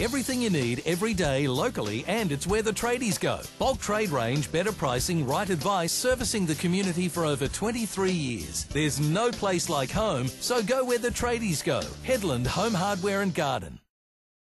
Everything you need every day locally and it's where the tradies go. Bulk trade range, better pricing, right advice, servicing the community for over 23 years. There's no place like home, so go where the tradies go. Hedland Home Hardware and Garden.